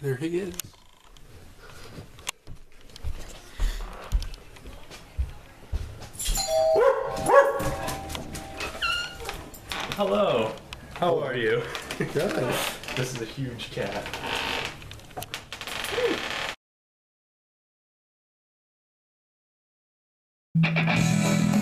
There he is. Hello. How are you? Good. This is a huge cat. What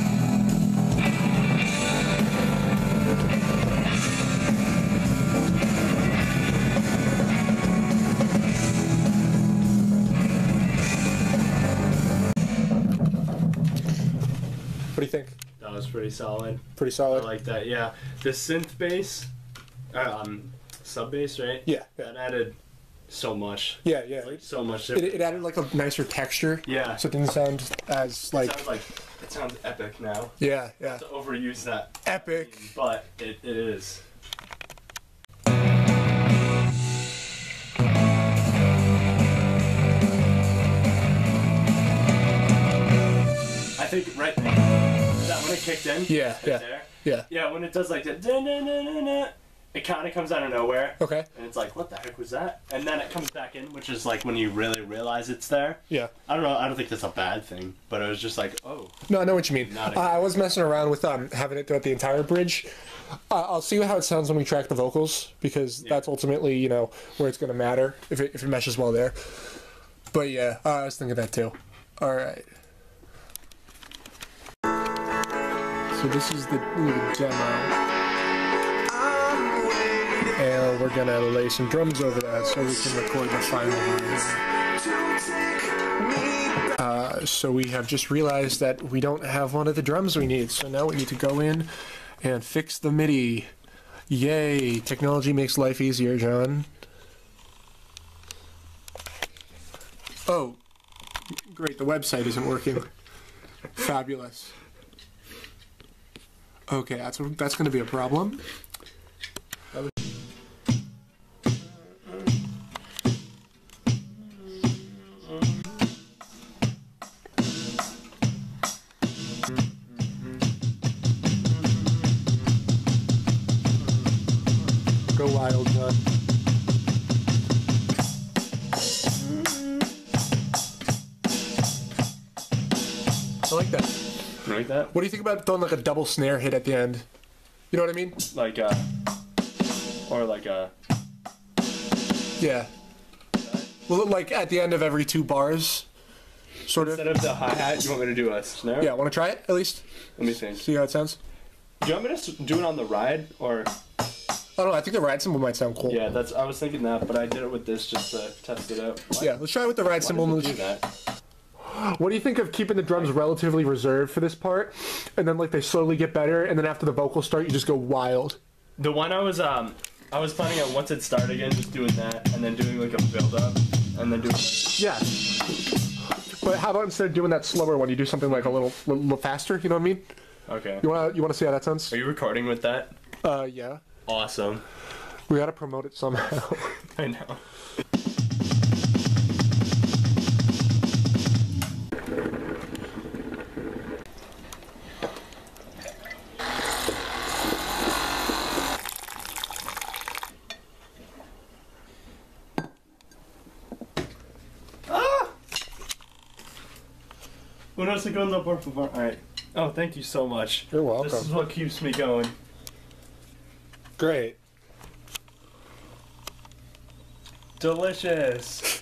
was pretty solid. Pretty solid. I like that. Yeah, the synth bass, um, sub bass, right? Yeah, That yeah, added so much. yeah, yeah. Like so much. It, it added like a nicer texture, yeah. so it didn't sound as It like sounds like it sounds epic now. yeah, yeah, To overuse that, epic. but it, it is. I think right there. Is that when it kicked in? Yeah, yeah, There? yeah. Yeah, when it does like that, it kind of comes out of nowhere, Okay. and it's like, what the heck was that? And then it comes back in, which is like when you really realize it's there. Yeah. I don't know. I don't think that's a bad thing, but it was just like, oh, No, I know what you mean. Uh, I was messing around with um having it throughout the entire bridge. Uh, I'll see how it sounds when we track the vocals because that's ultimately you know where it's going to matter if it if it meshes well there. But yeah, uh, I was thinking that too. All right. So this is the little demo. And we're gonna lay some drums over that so we can record the final version. Uh, so we have just realized that we don't have one of the drums we need. So now we need to go in and fix the MIDI. Yay! Technology makes life easier, John. Oh, great! The website isn't working. Fabulous. Okay, that's that's going to be a problem. Go wild, John. That, What do you think about throwing like a double snare hit at the end? You know what I mean? like uh, or like uh, Yeah. Well, like at the end of every two bars, sort of. instead of the hi hat, you want me to do a snare? Yeah, want to try it at least? Let me think. See how it sounds? Do you want me to do it on the ride or? I don't know. I think the ride cymbal might sound cool. Yeah, that's. I was thinking that, but I did it with this just to test it out. Why- Yeah, let's try it with the ride Why cymbal. do that? What do you think of keeping the drums relatively reserved for this part, and then like they slowly get better, and then after the vocals start, you just go wild? The one I was um, I was planning on once it started again, just doing that, and then doing like a build up, and then doing. Yeah. But how about instead of doing that slower one, you do something like a little, little, little faster? You know what I mean? Okay. You wanna you wanna see how that sounds? Are you recording with that? Uh, yeah. Awesome. We gotta promote it somehow. I know. Una segunda, por favor. Alright. Oh, thank you so much. You're welcome. This is what keeps me going. Great. Delicious.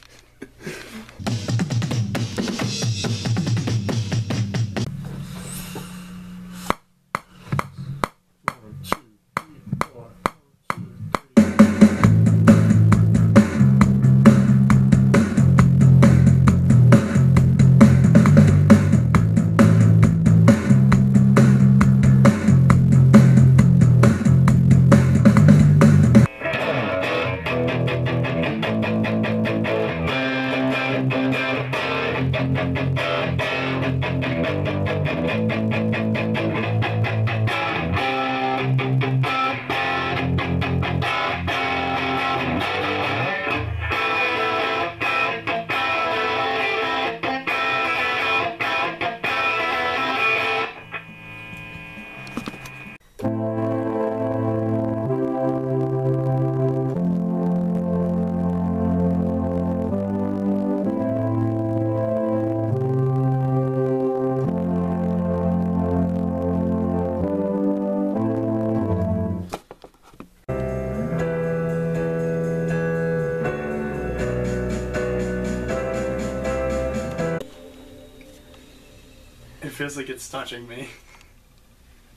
Feels like it's touching me.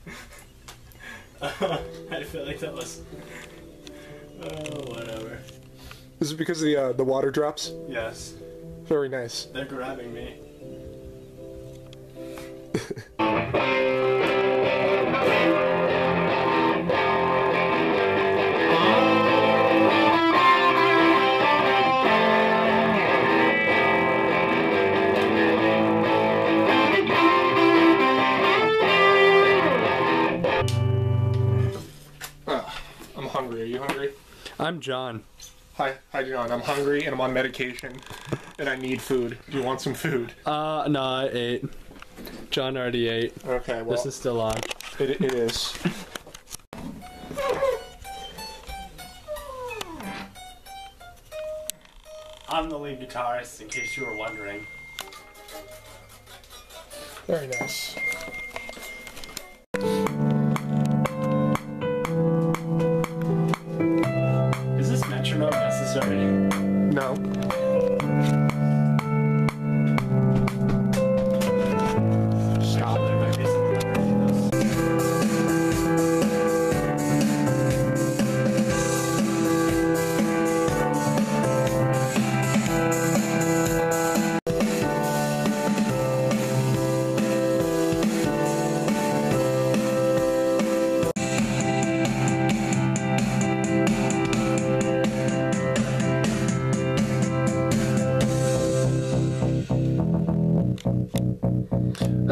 I feel like that was. Oh, whatever. Is it because of the uh, the water drops? Yes, Very nice. they're grabbing me. I'm John. Hi, hi, John. I'm hungry and I'm on medication, and I need food. Do you want some food? Uh, no, I ate. John already ate. Okay, well, This is still on. it, it is. I'm the lead guitarist, in case you were wondering. Very nice.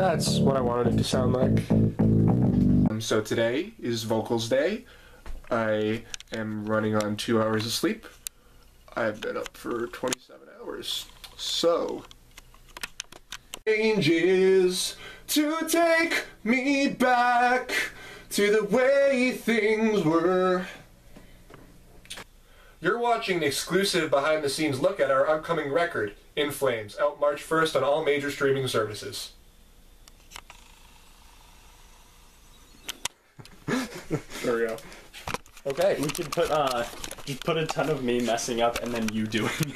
That's what I wanted it to sound like. Um, so today is vocals day. I am running on two hours of sleep. I've been up for 27 hours. So. Changes to take me back to the way things were. You're watching an exclusive behind the scenes look at our upcoming record, In Flames, out March 1st on all major streaming services. There we go. Okay. We could put uh, just put a ton of me messing up and then you doing.